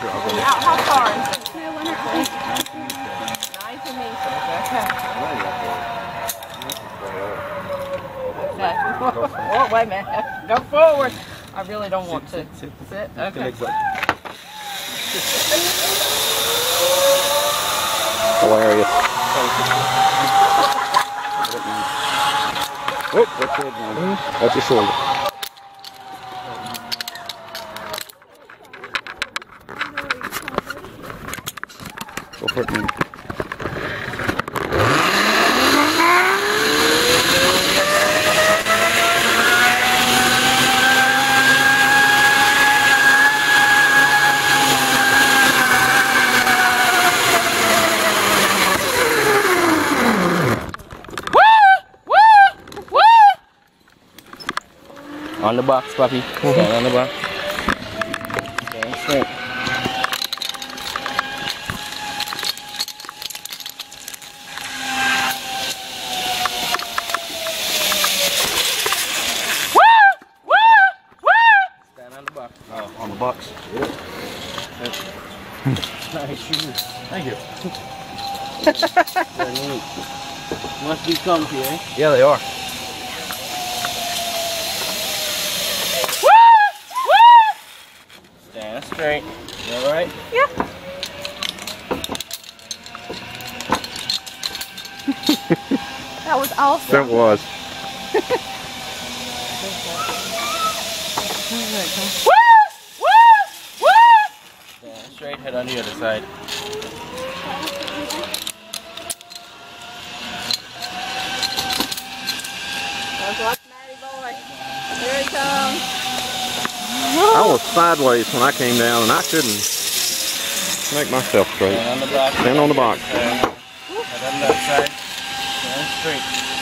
Out how far? Nice and easy. Okay. Oh, wait a minute. Go forward. I really don't want to. Sit. Okay. Hilarious. Whoop. That's your shoulder. Go for it, man. On the box, puppy. Mm-hmm. Stand on the box. Stand straight. Stand on the box. On the box. nice shoes. Thank you. Must be comfy, eh? Yeah, they are. Woo! Woo! Stand straight. You alright? Yeah. that was awesome. That was. Stand straight, head on the other side. Let's watch Matty boy. Here he comes. I was sideways when I came down and I couldn't make myself straight. Stand on the box. Stand on the box. Head on the other side. Stand straight.